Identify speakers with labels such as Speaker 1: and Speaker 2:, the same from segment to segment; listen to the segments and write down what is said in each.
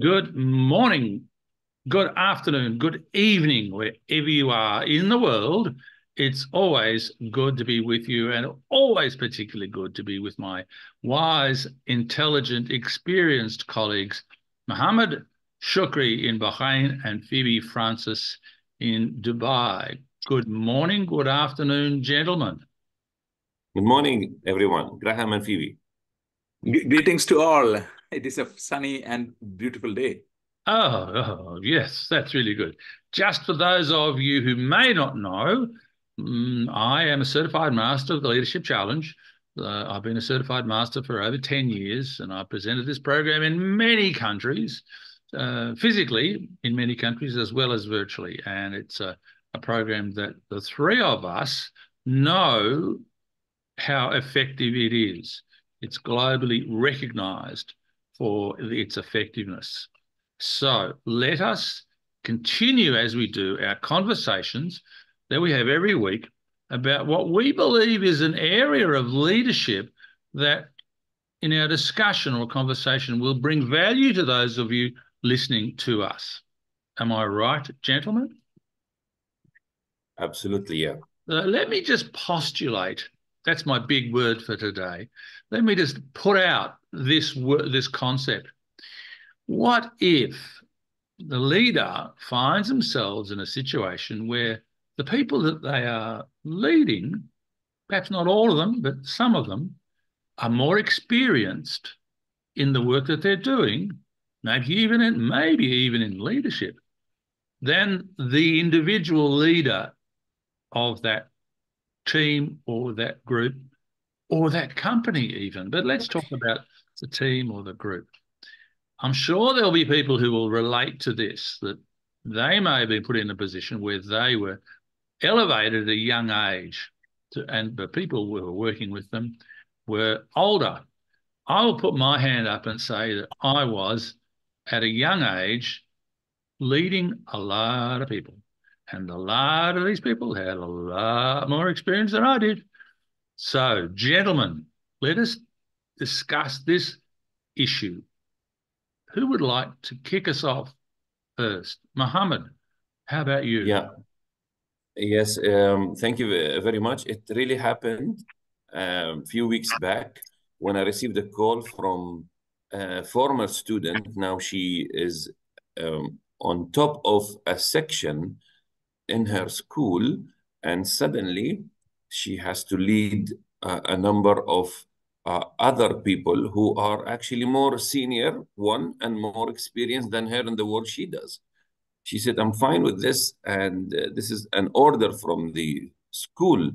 Speaker 1: Good morning, good afternoon, good evening, wherever you are in the world. It's always good to be with you, and always particularly good to be with my wise, intelligent, experienced colleagues, Mohammed Shukri in Bahrain and Phoebe Francis in Dubai. Good morning, good afternoon, gentlemen.
Speaker 2: Good morning, everyone. Graham and Phoebe.
Speaker 3: Greetings to all. It is a sunny and beautiful day.
Speaker 1: Oh, oh, yes, that's really good. Just for those of you who may not know, um, I am a certified master of the Leadership Challenge. Uh, I've been a certified master for over 10 years, and I've presented this program in many countries, uh, physically in many countries as well as virtually. And it's a, a program that the three of us know how effective it is. It's globally recognized for its effectiveness. So let us continue as we do our conversations that we have every week about what we believe is an area of leadership that in our discussion or conversation will bring value to those of you listening to us. Am I right, gentlemen?
Speaker 2: Absolutely, yeah.
Speaker 1: Uh, let me just postulate. That's my big word for today. Let me just put out this this concept. What if the leader finds themselves in a situation where the people that they are leading, perhaps not all of them, but some of them, are more experienced in the work that they're doing, maybe even in maybe even in leadership, than the individual leader of that team or that group or that company even. But let's talk about the team or the group. I'm sure there'll be people who will relate to this that they may have been put in a position where they were elevated at a young age, to, and the people who were working with them were older. I will put my hand up and say that I was at a young age leading a lot of people. And a lot of these people had a lot more experience than I did. So, gentlemen, let us discuss this issue. Who would like to kick us off first? Mohammed, how about you?
Speaker 2: Yeah. Yes, um, thank you very much. It really happened a um, few weeks back when I received a call from a former student. Now she is um, on top of a section in her school, and suddenly she has to lead a number of uh, other people who are actually more senior, one, and more experienced than her in the work she does. She said, I'm fine with this, and uh, this is an order from the school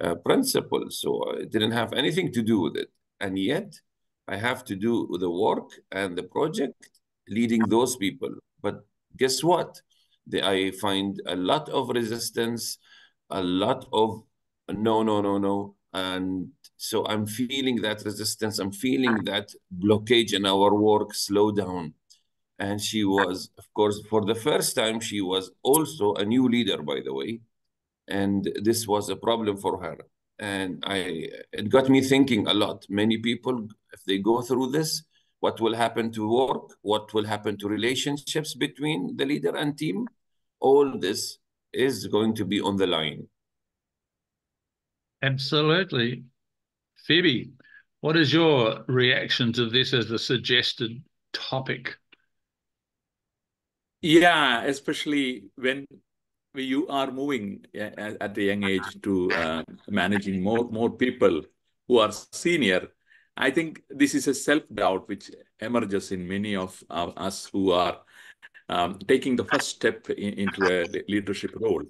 Speaker 2: uh, principal, so it didn't have anything to do with it. And yet, I have to do the work and the project leading those people. But guess what? The, I find a lot of resistance, a lot of no, no, no, no. And so I'm feeling that resistance. I'm feeling that blockage in our work slow down. And she was, of course, for the first time, she was also a new leader, by the way. And this was a problem for her. And I, it got me thinking a lot. Many people, if they go through this, what will happen to work? What will happen to relationships between the leader and team? All this is going to be on the line.
Speaker 1: Absolutely. Phoebe, what is your reaction to this as a suggested topic?
Speaker 3: Yeah, especially when you are moving at a young age to uh, managing more more people who are senior. I think this is a self doubt which emerges in many of us who are um, taking the first step in, into a leadership role.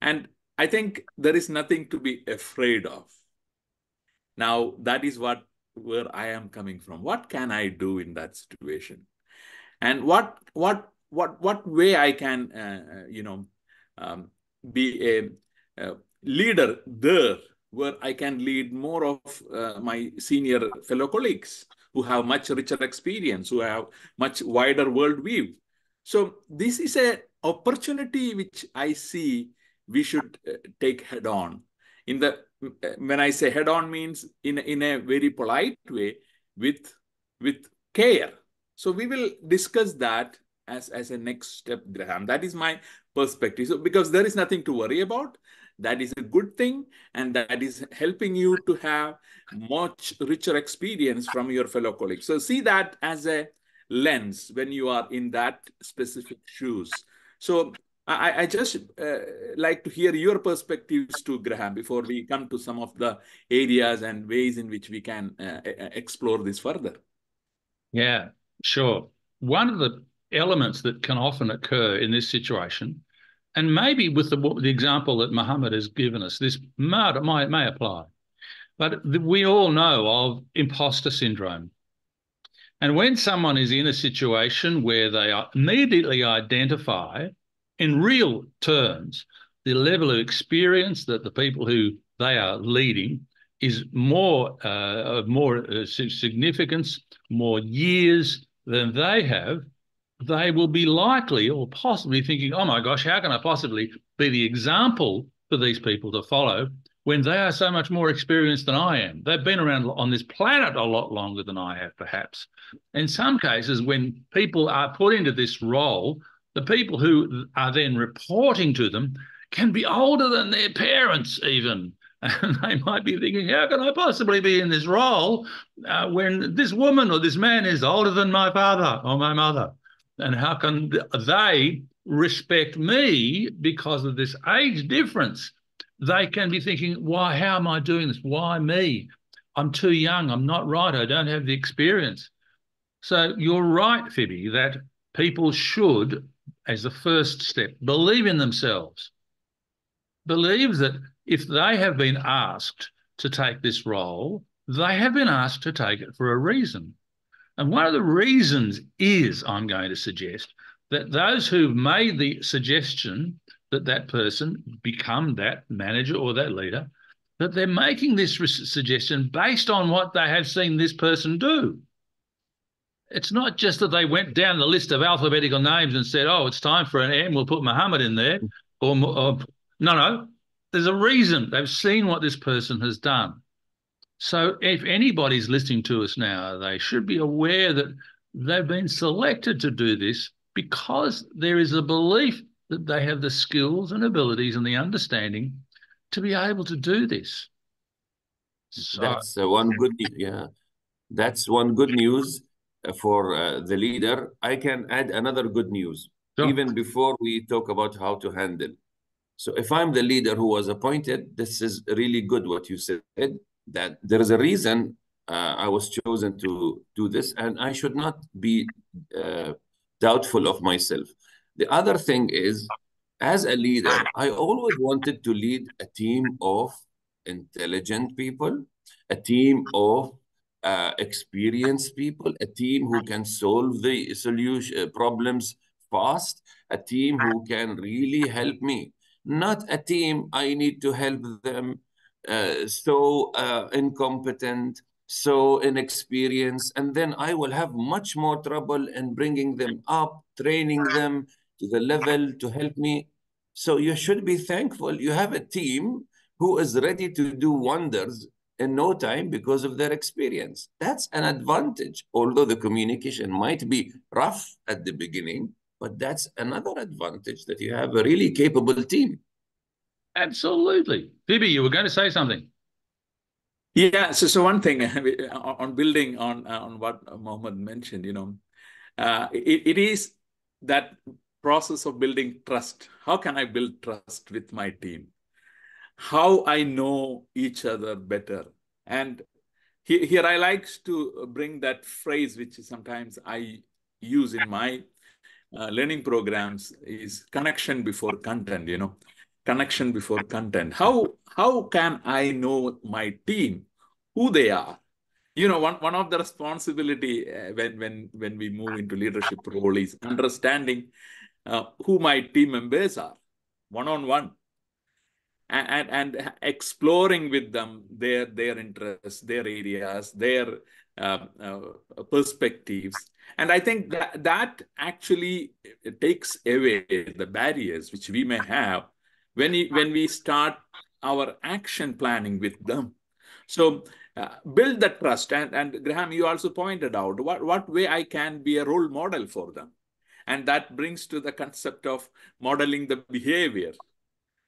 Speaker 3: And I think there is nothing to be afraid of. Now, that is what where I am coming from. What can I do in that situation? And what what what what way I can uh, uh, you know um, be a, a, leader there where I can lead more of uh, my senior fellow colleagues who have much richer experience, who have much wider worldview. So this is a opportunity which I see we should uh, take head on. In the uh, when I say head on means in in a very polite way with with care So we will discuss that as, as a next step, Graham. That is my perspective. So because there is nothing to worry about, that is a good thing, and that is helping you to have much richer experience from your fellow colleagues. So see that as a lens when you are in that specific shoes. So I, I just uh, like to hear your perspectives too, Graham, before we come to some of the areas and ways in which we can uh, explore this further.
Speaker 1: Yeah, sure. One of the elements that can often occur in this situation, and maybe with the, the example that Muhammad has given us, this may, may, may apply, but we all know of imposter syndrome. And when someone is in a situation where they immediately identify in real terms, the level of experience that the people who they are leading is more uh, of more uh, significance, more years than they have, they will be likely or possibly thinking, oh my gosh, how can I possibly be the example for these people to follow when they are so much more experienced than I am? They've been around on this planet a lot longer than I have, perhaps. In some cases, when people are put into this role, the people who are then reporting to them can be older than their parents, even. And they might be thinking, how can I possibly be in this role uh, when this woman or this man is older than my father or my mother? And how can they respect me because of this age difference? They can be thinking, why, how am I doing this? Why me? I'm too young. I'm not right. I don't have the experience. So you're right, Phoebe, that people should as the first step. Believe in themselves. Believe that if they have been asked to take this role, they have been asked to take it for a reason. And one of the reasons is, I'm going to suggest, that those who've made the suggestion that that person become that manager or that leader, that they're making this suggestion based on what they have seen this person do. It's not just that they went down the list of alphabetical names and said, "Oh, it's time for an M. We'll put Muhammad in there." Or, or no, no. There's a reason. They've seen what this person has done. So if anybody's listening to us now, they should be aware that they've been selected to do this because there is a belief that they have the skills and abilities and the understanding to be able to do this.
Speaker 2: So, That's uh, one good, yeah. That's one good news for uh, the leader, I can add another good news, sure. even before we talk about how to handle. So if I'm the leader who was appointed, this is really good what you said, that there is a reason uh, I was chosen to do this, and I should not be uh, doubtful of myself. The other thing is, as a leader, I always wanted to lead a team of intelligent people, a team of uh, experienced people, a team who can solve the solution uh, problems fast, a team who can really help me, not a team I need to help them uh, so uh, incompetent, so inexperienced, and then I will have much more trouble in bringing them up, training them to the level to help me. So you should be thankful you have a team who is ready to do wonders in no time because of their experience. That's an advantage, although the communication might be rough at the beginning, but that's another advantage that you have a really capable team.
Speaker 1: Absolutely. Phoebe, you were going to say something.
Speaker 3: Yeah, so, so one thing on building on on what Mohammed mentioned, you know, uh, it, it is that process of building trust. How can I build trust with my team? How I know each other better. And here, here I like to bring that phrase, which sometimes I use in my uh, learning programs is connection before content, you know, connection before content. How, how can I know my team, who they are? You know, one, one of the responsibility uh, when, when, when we move into leadership role is understanding uh, who my team members are, one-on-one. -on -one and, and exploring with them their their interests, their areas, their uh, uh, perspectives. And I think that that actually takes away the barriers which we may have when we, when we start our action planning with them. So uh, build that trust. And, and Graham, you also pointed out what, what way I can be a role model for them. And that brings to the concept of modeling the behavior,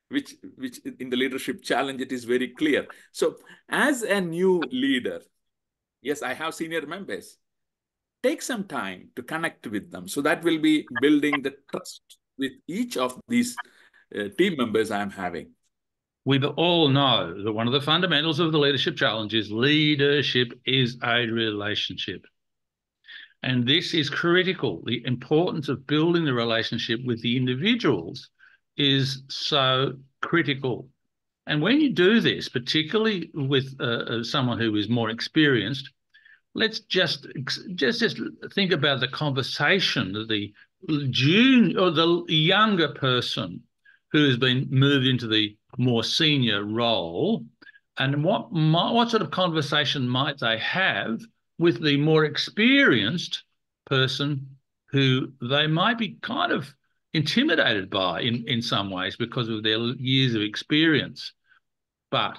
Speaker 3: which, which in the leadership challenge, it is very clear. So as a new leader, yes, I have senior members, take some time to connect with them. So that will be building the trust with each of these uh, team members I'm having.
Speaker 1: We all know that one of the fundamentals of the leadership challenge is leadership is a relationship. And this is critical. The importance of building the relationship with the individuals is so critical. And when you do this, particularly with uh, uh someone who is more experienced, let's just just just think about the conversation that the junior or the younger person who has been moved into the more senior role, and what what sort of conversation might they have with the more experienced person who they might be kind of intimidated by in, in some ways because of their years of experience. But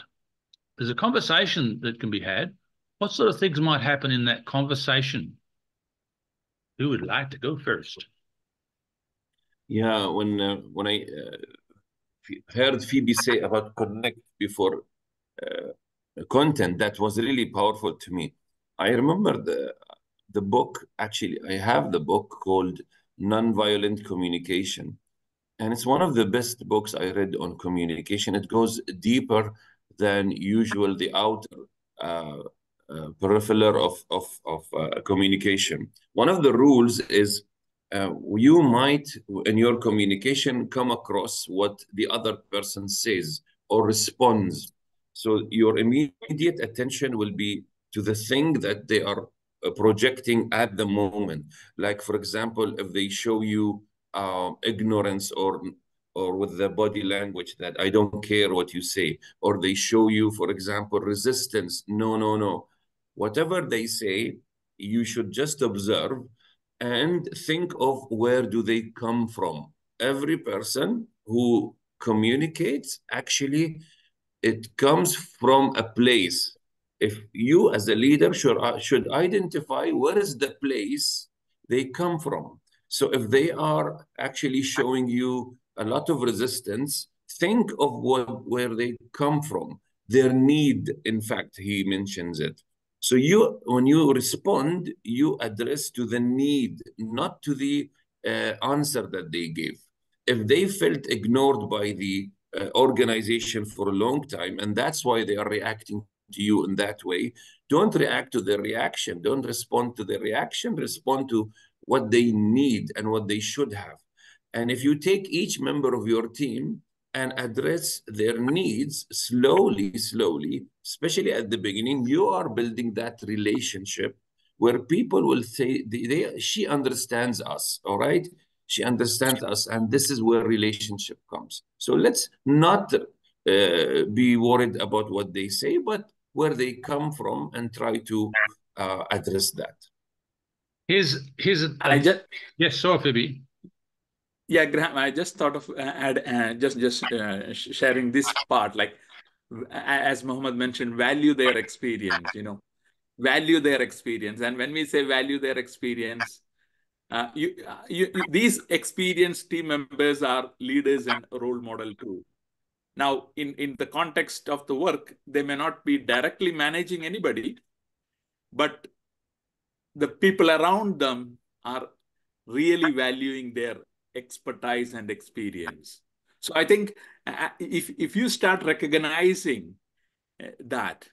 Speaker 1: there's a conversation that can be had. What sort of things might happen in that conversation? Who would like to go first?
Speaker 2: Yeah, when uh, when I uh, heard Phoebe say about connect before uh, content, that was really powerful to me. I remember the the book. Actually, I have the book called Nonviolent Communication, and it's one of the best books I read on communication. It goes deeper than usual the outer uh, uh, peripheral of of of uh, communication. One of the rules is uh, you might in your communication come across what the other person says or responds so your immediate attention will be to the thing that they are projecting at the moment like for example if they show you uh, ignorance or or with the body language that i don't care what you say or they show you for example resistance no no no whatever they say you should just observe and think of where do they come from. Every person who communicates, actually, it comes from a place. If you as a leader should, uh, should identify where is the place they come from. So if they are actually showing you a lot of resistance, think of what, where they come from. Their need, in fact, he mentions it. So you, when you respond, you address to the need, not to the uh, answer that they gave. If they felt ignored by the uh, organization for a long time, and that's why they are reacting to you in that way, don't react to the reaction. Don't respond to the reaction. Respond to what they need and what they should have. And if you take each member of your team and address their needs slowly, slowly, especially at the beginning, you are building that relationship where people will say, they, they, she understands us, all right? She understands us, and this is where relationship comes. So let's not uh, be worried about what they say, but where they come from and try to uh, address that.
Speaker 1: Here's, here's a, I just, yes, so Phoebe.
Speaker 3: Yeah, Graham, I just thought of uh, add uh, just just uh, sharing this part, like as Mohammed mentioned, value their experience. You know, value their experience, and when we say value their experience, uh, you, uh, you, you, these experienced team members are leaders and role model too. Now, in in the context of the work, they may not be directly managing anybody, but the people around them are really valuing their expertise and experience. So I think uh, if, if you start recognizing uh, that,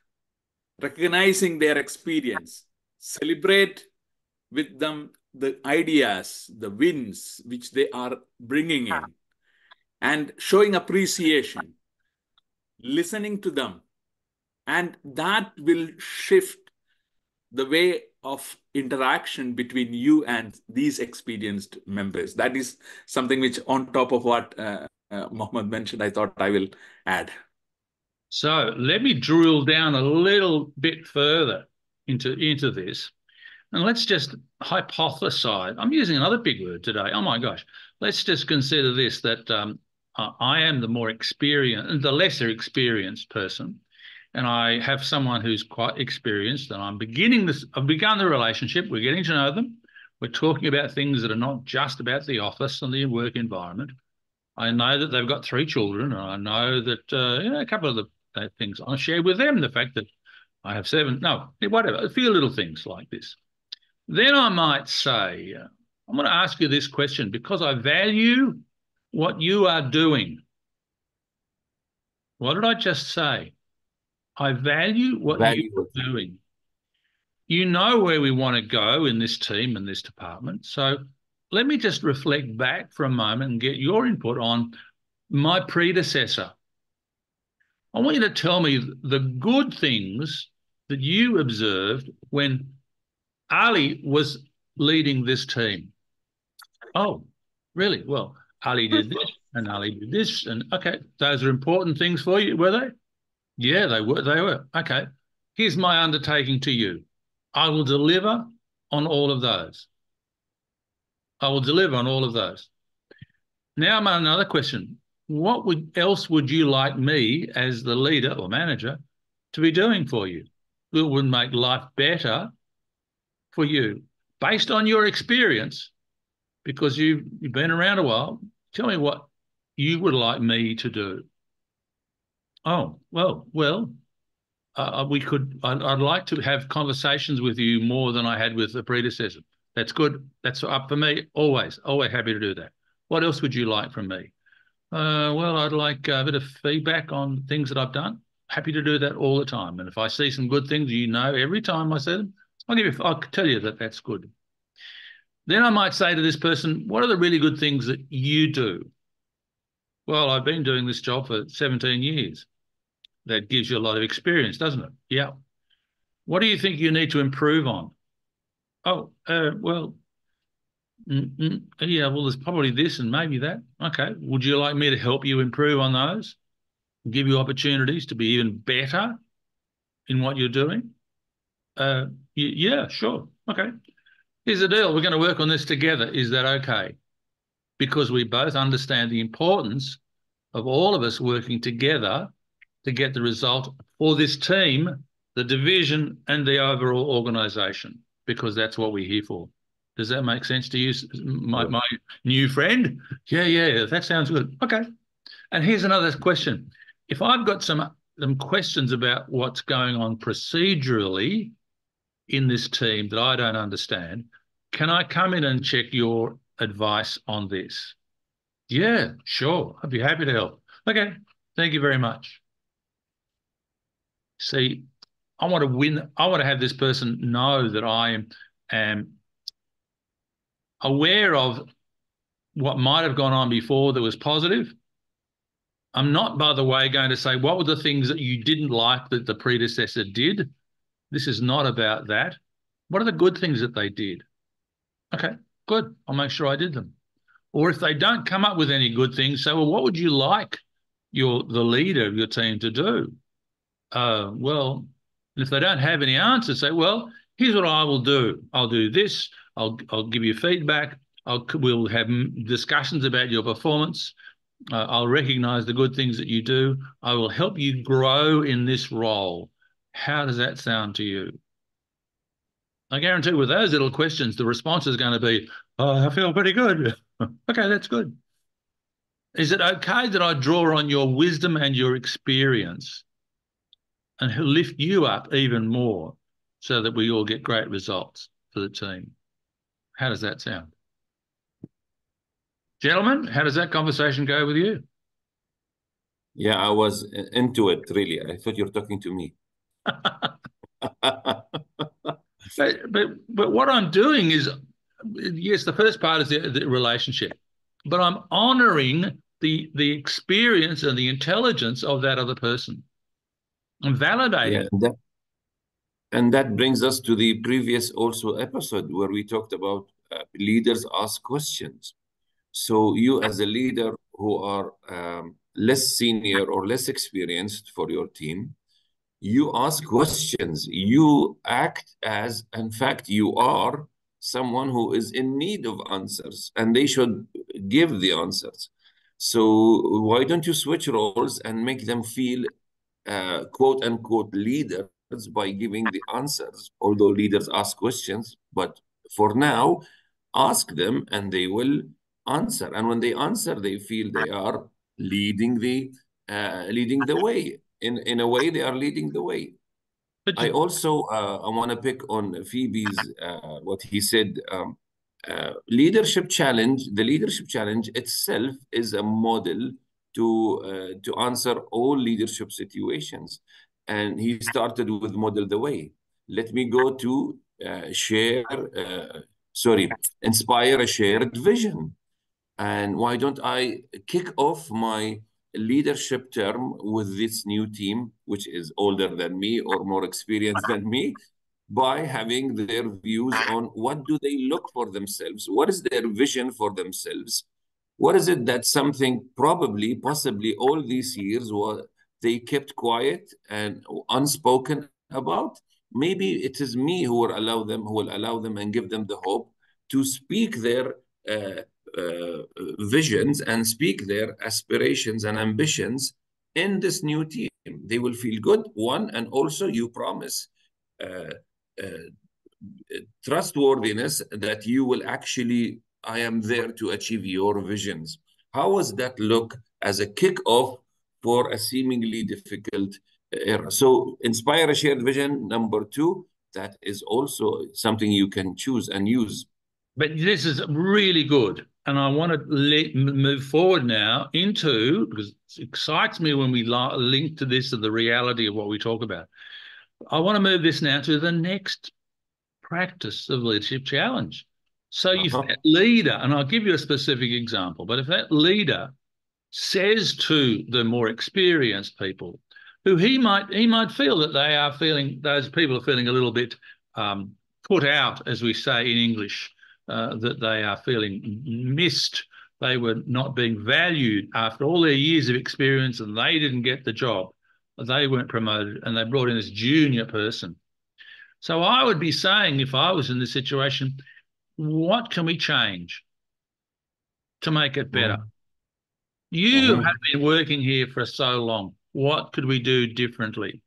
Speaker 3: recognizing their experience, celebrate with them the ideas, the wins which they are bringing in, and showing appreciation, listening to them, and that will shift the way of interaction between you and these experienced members. That is something which, on top of what uh, uh, Mohammed mentioned, I thought I will add.
Speaker 1: So let me drill down a little bit further into, into this. And let's just hypothesize. I'm using another big word today. Oh my gosh. Let's just consider this that um, I am the more experienced, the lesser experienced person. and I have someone who's quite experienced, and I'm beginning this, I've begun the relationship. We're getting to know them. We're talking about things that are not just about the office and the work environment. I know that they've got three children, and I know that uh, you know a couple of the uh, things I share with them. The fact that I have seven, no, whatever, a few little things like this. Then I might say, uh, I'm going to ask you this question because I value what you are doing. What did I just say? I value what value you're doing. You know where we want to go in this team and this department. So let me just reflect back for a moment and get your input on my predecessor. I want you to tell me the good things that you observed when Ali was leading this team. Oh, really? Well, Ali did this and Ali did this. And okay, those are important things for you, were they? Yeah, they were. They were. Okay. Here's my undertaking to you. I will deliver on all of those. I will deliver on all of those. Now another question. What would else would you like me as the leader or manager to be doing for you? It would make life better for you based on your experience, because you've, you've been around a while. Tell me what you would like me to do. Oh, well, well, uh, uh, we could, I'd, I'd, like to have conversations with you more than I had with the predecessor. That's good. That's up for me. Always, always happy to do that. What else would you like from me? Uh, well, I'd like a bit of feedback on things that I've done. Happy to do that all the time. And if I see some good things, you know, every time I see them, I'll give you, I'll tell you that that's good. Then I might say to this person, what are the really good things that you do? Well, I've been doing this job for 17 years that gives you a lot of experience, doesn't it? Yeah. What do you think you need to improve on? Oh, uh, well, yeah, well, there's probably this and maybe that. Okay. Would you like me to help you improve on those? Give you opportunities to be even better in what you're doing? Uh, yeah, sure. Okay. Here's the deal. We're going to work on this together. Is that okay? Because we both understand the importance of all of us working together to get the result for this team, the division, and the overall organization, because that's what we're here for. Does that make sense to you, my, my new friend? Yeah, yeah, that sounds good. Okay. And here's another question. If I've got some, some questions about what's going on procedurally in this team that I don't understand, can I come in and check your advice on this? Yeah, sure. I'd be happy to help. Okay. Thank you very much. See, I want to win. I want to have this person know that I am, aware of what might have gone on before that was positive. I'm not, by the way, going to say what were the things that you didn't like that the predecessor did. This is not about that. What are the good things that they did? Okay, good. I'll make sure I did them. Or if they don't come up with any good things, say, well, what would you like your the leader of your team to do? uh, well, if they don't have any answers, say, well, here's what I will do. I'll do this. I'll I'll give you feedback. I'll we'll have discussions about your performance. Uh, I'll recognize the good things that you do. I will help you grow in this role. How does that sound to you? I guarantee with those little questions, the response is going to be, oh, I feel pretty good. okay, that's good. Is it okay that I draw on your wisdom and your experience and lift you up even more so that we all get great results for the team. How does that sound? Gentlemen, how does that conversation go with you?
Speaker 2: Yeah, I was into it really. I thought you were talking to me.
Speaker 1: But, but but what I'm doing is yes, the first part is the, the relationship, but I'm honoring the the experience and the intelligence of that other person and validate yeah.
Speaker 2: And that, and that brings us to the previous also episode where we talked about uh, leaders ask questions. So you as a leader who are um, less senior or less experienced for your team, you ask questions. You act as, in fact, you are someone who is in need of answers and they should give the answers. So why don't you switch roles and make them feel uh, quote unquote leaders by giving the answers, although leaders ask questions. But for now, ask them and they will answer. And when they answer, they feel they are leading the uh, leading the way. In in a way, they are leading the way. But I also uh, I want to pick on Phoebe's uh, what he said. Um, uh, leadership challenge. The leadership challenge itself is a model to uh, to answer all leadership situations, and he started with model the way. Let me go to uh, share. sorry, inspire a shared vision. And why don't I kick off my leadership term with this new team, which is older than me or more experienced than me, by having their views on what do they look for themselves, what is their vision for themselves, what is it that something probably, possibly all these years were they kept quiet and unspoken about. Maybe it is me who will allow them, who will allow them and give them the hope to speak their uh, visions and speak their aspirations and ambitions in this new team. They will feel good, one, and also you promise uh, uh, trustworthiness that you will actually, I am there to achieve your visions. How does that look as a kick-off for a seemingly difficult era? So inspire a shared vision, number two, that is also something you can choose and use.
Speaker 1: But this is really good and I want to let, move forward now into because it excites me when we link to this and the reality of what we talk about. I want to move this now to the next practice of leadership challenge. So uh -huh. if uh-huh. that leader, and I'll give you a specific example, but if that leader says to the more experienced people, who he might he might feel that they are feeling those people are feeling a little bit um, put out, as we say in English, uh, that they are feeling missed. They were not being valued after all their years of experience and they didn't get the job. They weren't promoted and they brought in this junior person. So I would be saying, if I was in this situation, what can we change to make it better? Mm. You mm. have been working here for so long. What could we do differently?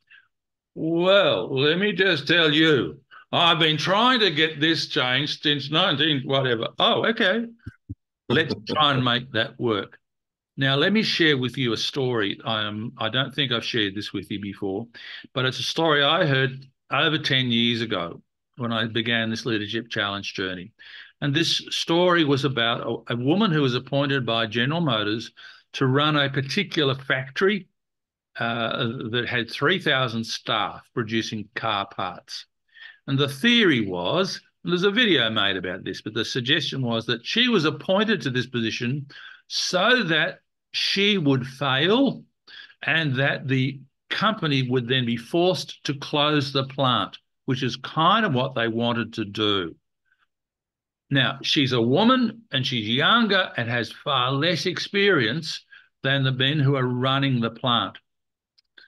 Speaker 1: Well, let me just tell you, I've been trying to get this changed since 19 whatever. Oh, okay. Let's try and make that work. Now, let me share with you a story. Um, I don't think I've shared this with you before, but it's a story I heard over 10 years ago when I began this leadership challenge journey. And this story was about a, a woman who was appointed by General Motors to run a particular factory uh, that had 3,000 staff producing car parts. And the theory was, there's a video made about this, but the suggestion was that she was appointed to this position so that she would fail and that the company would then be forced to close the plant, which is kind of what they wanted to do. Now, she's a woman and she's younger and has far less experience than the men who are running the plant.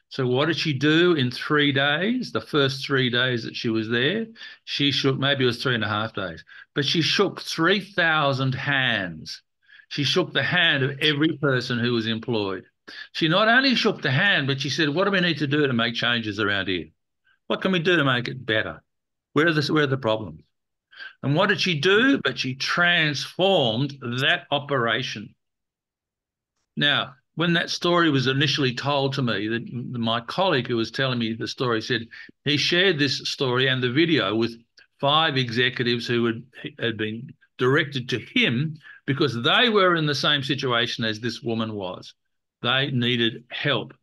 Speaker 1: So what did she do in three days? The first three days that she was there, she shook, maybe it was three and a half days, but she shook 3,000 hands. She shook the hand of every person who was employed. She not only shook the hand, but she said, what do we need to do to make changes around here? What can we do to make it better? Where are the, where are the problems? And what did she do? But she transformed that operation. Now, when that story was initially told to me, that my colleague who was telling me the story said he shared this story and the video with five executives who had, had been directed to him because they were in the same situation as this woman was. They needed help.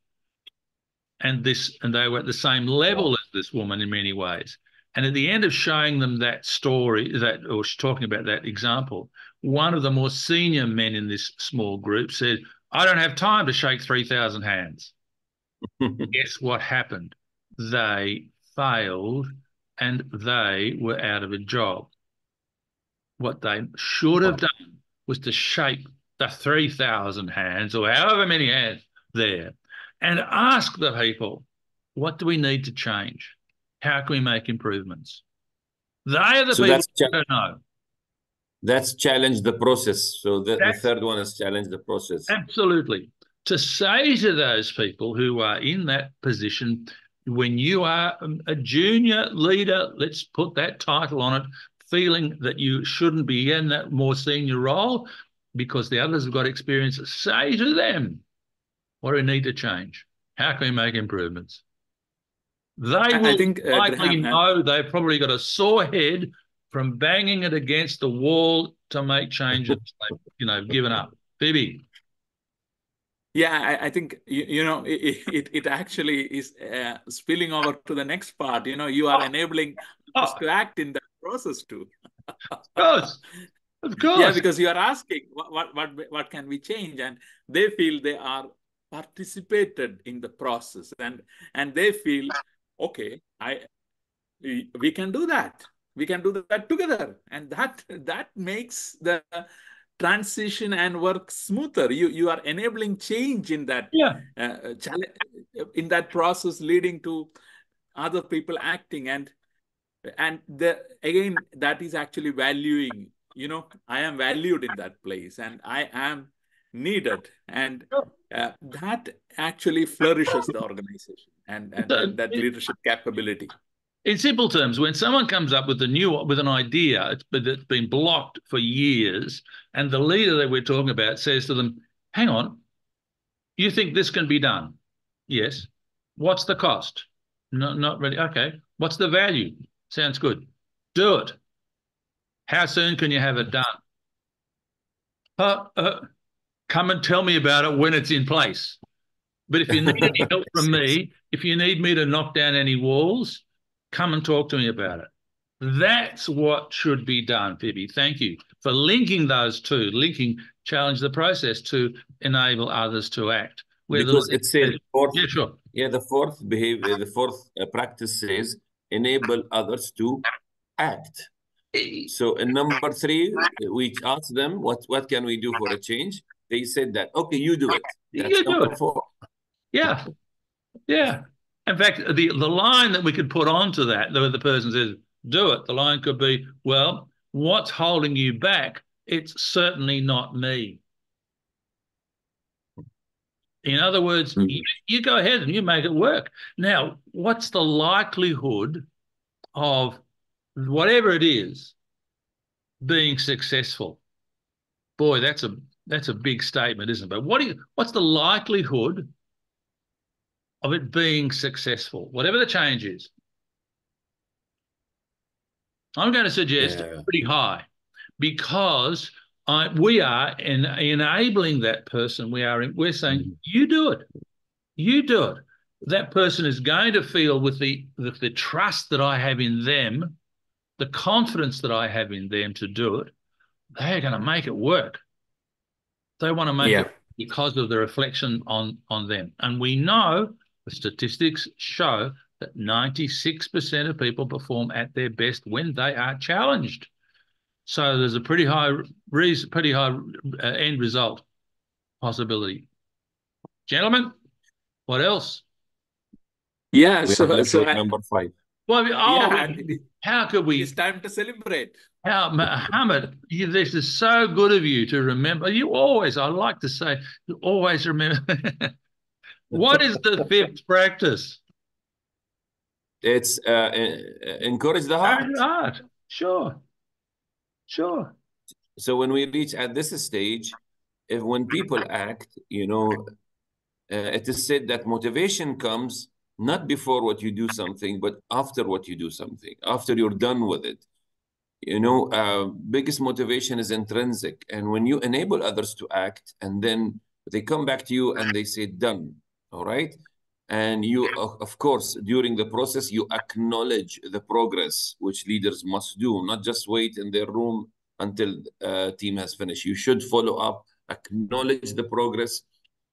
Speaker 1: And this and they were at the same level as this woman in many ways. And at the end of showing them that story, that or talking about that example, one of the more senior men in this small group said, I don't have time to shake 3,000 hands. Guess what happened? They failed and they were out of a job. What they should have done was to shake the 3,000 hands or however many hands there and ask the people, what do we need to change? How can we make improvements? They are the so people who don't know
Speaker 2: that's challenge the process. So the, the third one is challenge the process.
Speaker 1: Absolutely. to say to those people who are in that position, when you are a junior leader, let's put that title on it, feeling that you shouldn't be in that more senior role because the others have got experience, say to them, what do we need to change? How can we make improvements? They will I think, uh, likely know they've probably got a sore head from banging it against the wall to make changes they've, you know, given up. Phoebe.
Speaker 3: Yeah, I, I think you, you know it, it, it actually is uh, spilling over to the next part. You know, you are oh. enabling oh. us to act in that process too.
Speaker 1: of course, of course.
Speaker 3: Yeah, because you are asking what what what what can we change, and they feel they are participated in the process, and and they feel okay, I we can do that. We can do that together, and that that makes the transition and work smoother. You you are enabling change in that
Speaker 1: yeah.
Speaker 3: uh, in that process, leading to other people acting and and the again that is actually valuing. You know, I am valued in that place, and I am needed, and uh, that actually flourishes the organization and, and, and that leadership capability
Speaker 1: in simple terms, when someone comes up with a new with an idea that's been blocked for years, and the leader that we're talking about says to them, "Hang on, you think this can be done? Yes. What's the cost? No, not really. Okay. What's the value? Sounds good. Do it. How soon can you have it done? Uh, uh, come and tell me about it when it's in place. But if you need any help from me, if you need me to knock down any walls, Come and talk to me about it. That's what should be done, Phoebe. Thank you for linking those two, linking challenge the process to enable others to act.
Speaker 2: because it says fourth, yeah, sure. yeah, the fourth behavior, the fourth uh, practice says enable others to act. So in number three, we asked them what what can we do for a change. They said that okay, you do it. That's
Speaker 1: you do it. Four. Yeah, yeah. In fact, the, the line that we could put onto that, where the person says, do it, the line could be, well, what's holding you back? It's certainly not me. In other words, mm-hmm. you, you, go ahead and you make it work. Now, what's the likelihood of whatever it is being successful? Boy, that's a that's a big statement, isn't it? But what do you, what's the likelihood of it being successful, whatever the change is. I'm going to suggest yeah. pretty high because I, we are in, enabling that person. We are we're saying mm. you do it, you do it. That person is going to feel with the with the trust that I have in them, the confidence that I have in them to do it. They're going to make it work. They want to make yeah. it because of the reflection on on them, and we know the statistics show that 96% of people perform at their best when they are challenged. So there's a pretty high, pretty high uh, end result possibility. Gentlemen, what else?
Speaker 3: Yeah, we so,
Speaker 2: so number five.
Speaker 1: Well, oh, yeah. how could we?
Speaker 3: It's time to celebrate.
Speaker 1: How, Muhammad, this is so good of you to remember. You always, I like to say, you always remember. What is the fifth practice?
Speaker 2: It's uh, encourage the heart.
Speaker 1: Encourage the heart. Sure. Sure.
Speaker 2: So when we reach at this stage, if when people act, you know, uh, it is said that motivation comes not before what you do something, but after what you do something, after you're done with it. You know, uh, biggest motivation is intrinsic. And when you enable others to act and then they come back to you and they say, done, all right? And you of course during the process you acknowledge the progress which leaders must do not just wait in their room until uh, team has finished. You should follow up acknowledge the progress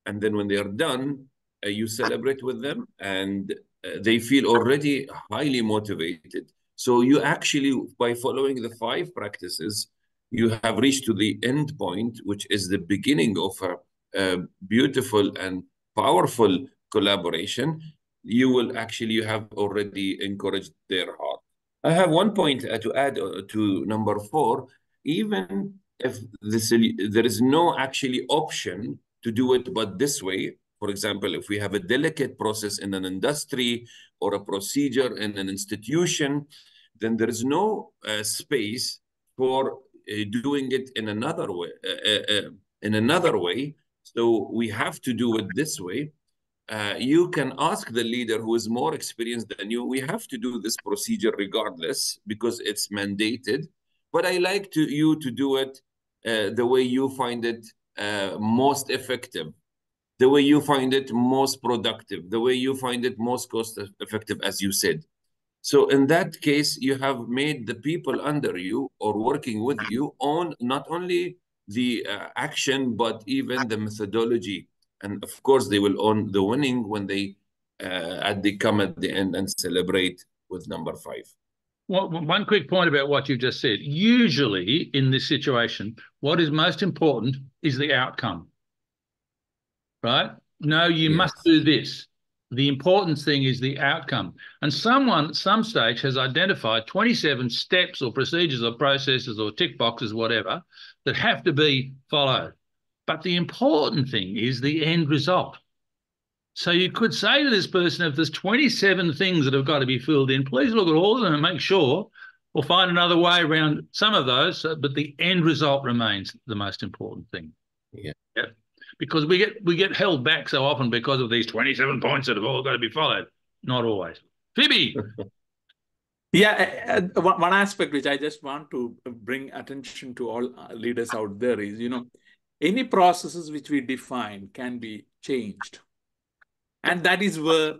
Speaker 2: and then when they are done uh, you celebrate with them and uh, they feel already highly motivated. So you actually by following the five practices you have reached to the end point which is the beginning of a, a beautiful and powerful collaboration, you will actually you have already encouraged their heart. I have one point uh, to add uh, to number four. Even if this, there is no actually option to do it, but this way. For example, if we have a delicate process in an industry or a procedure in an institution, then there is no uh, space for uh, doing it in another way. Uh, uh, in another way, so we have to do it this way. Uh, you can ask the leader who is more experienced than you. We have to do this procedure regardless because it's mandated. But I like to you to do it the way you find it most effective the way you find it most productive, the way you find it most cost effective, as you said. So in that case, you have made the people under you or working with you own not only the uh, action, but even the methodology. And of course, they will own the winning when they uh, at the come at the end and celebrate with number five.
Speaker 1: Well, one quick point about what you just said. Usually in this situation, what is most important is the outcome right? No, you yes. must do this. The important thing is the outcome. And someone at some stage has identified 27 steps or procedures or processes or tick boxes, whatever, that have to be followed. But the important thing is the end result. So you could say to this person, if there's 27 things that have got to be filled in, please look at all of them and make sure or find another way around some of those, but the end result remains the most important thing.
Speaker 2: Yeah.
Speaker 1: Yep because we get we get held back so often because of these 27 points that have all got to be followed. Not always. Phoebe.
Speaker 3: yeah, uh, uh one aspect which I just want to bring attention to all uh, leaders out there is, you know, any processes which we define can be changed. And that is where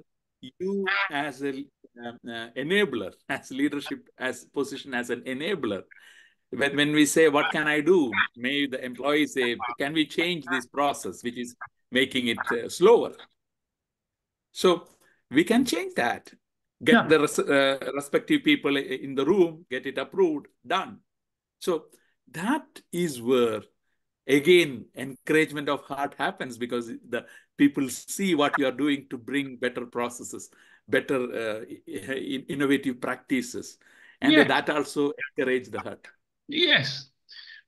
Speaker 3: you as an uh, enabler, as leadership, as position as an enabler, when, when we say, what can I do? May the employee say, can we change this process, which is making it uh, slower? So we can change that. Get yeah. the res uh, respective people in the room, get it approved, done. So that is where, again, encouragement of heart happens because the people see what you are doing to bring better processes, better uh, innovative practices. And yeah. that also encourages the heart.
Speaker 1: Yes.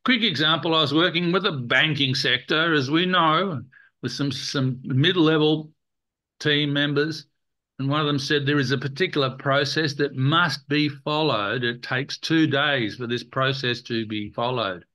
Speaker 1: Quick example, I was working with the banking sector, as we know, with some, some mid-level team members. And one of them said there is a particular process that must be followed. It takes two days for this process to be followed.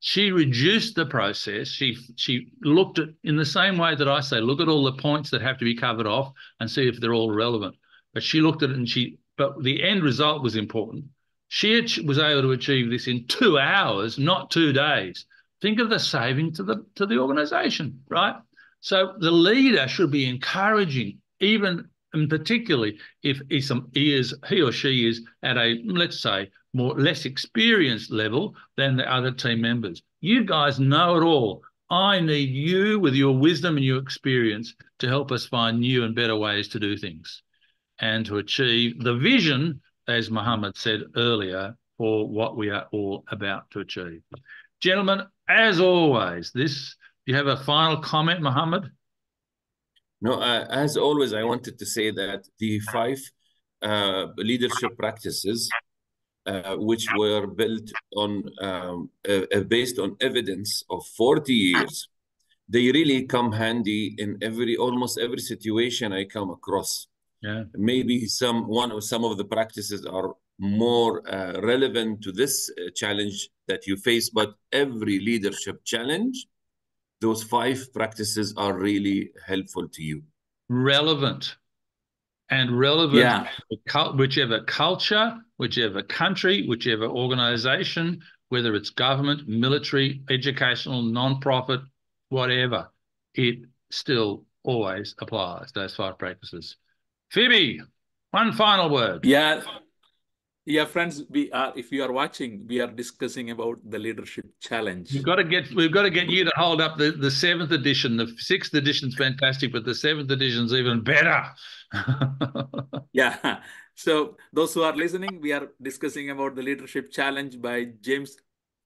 Speaker 1: She reduced the process. She she looked at in the same way that I say, look at all the points that have to be covered off and see if they're all relevant. But she looked at it and she, but the end result was important. She was able to achieve this in two hours, not two days. Think of the saving to the to the organization, right? So the leader should be encouraging, even and particularly if he is he or she is at a let's say more less experienced level than the other team members. You guys know it all. I need you with your wisdom and your experience to help us find new and better ways to do things and to achieve the vision as Muhammad said earlier, for what we are all about to achieve. Gentlemen, as always, this, you have a final comment, Muhammad?
Speaker 2: No, uh, as always, I wanted to say that the five uh, leadership practices, uh, which were built on, um, uh, uh, based on evidence of 40 years, they really come handy in every, almost every situation I come across.
Speaker 1: Yeah.
Speaker 2: Maybe some one or some of the practices are more uh, relevant to this uh, challenge that you face, but every leadership challenge, those five practices are really helpful to you.
Speaker 1: Relevant and relevant yeah. whichever culture, whichever country, whichever organization, whether it's government, military, educational, non-profit, whatever, it still always applies, those five practices. Phoebe, one final word.
Speaker 3: Yeah. Yeah, friends, we are if you are watching, we are discussing about the leadership challenge.
Speaker 1: We've got to get we've got to get you to hold up the, the seventh edition. The sixth edition's fantastic, but the seventh edition's even better.
Speaker 3: yeah. So those who are listening, we are discussing about the leadership challenge by James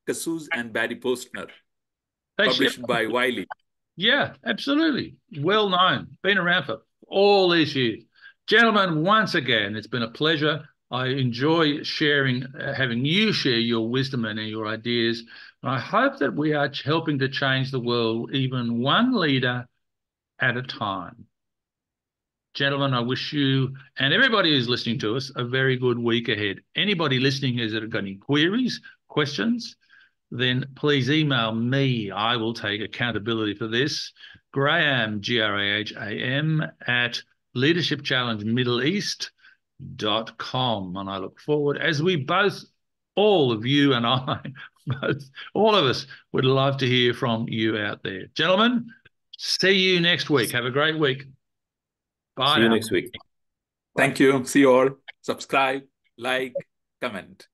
Speaker 3: Kouzes and Barry Posner, published by Wiley.
Speaker 1: Yeah, absolutely. Well known. Been around for all these years. Gentlemen, once again, it's been a pleasure. I enjoy sharing, uh, having you share your wisdom and your ideas. And I hope that we are helping to change the world, even one leader at a time. Gentlemen, I wish you and everybody who's listening to us a very good week ahead. Anybody listening who's got any queries, questions, then please email me. I will take accountability for this. Graham, G R A H A M, at Leadership Challenge Middle East com. And I look forward as we both, all of you and I, both, all of us would love to hear from you out there. Gentlemen, see you next week. Have a great week. Bye.
Speaker 2: See you
Speaker 1: now.
Speaker 2: next week.
Speaker 3: Thank you. See you all. Subscribe, like, comment.